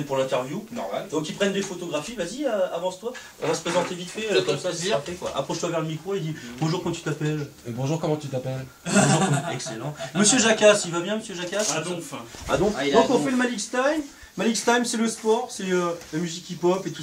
pour l'interview. Normal. Donc ils prennent des photographies, vas-y, euh, avance-toi. On va se présenter vite fait, euh, comme ça, c'est parfait, quoi. Approche-toi vers le micro et dis bonjour, comment tu t'appelles? Euh, bonjour, comment tu t'appelles? Excellent. Monsieur Jacasse, il va bien, monsieur Jacasse? Ah donc. Ah donc, donc on fait le Malik Time. Malik Time, c'est le sport, c'est euh, la musique hip-hop et tout ça.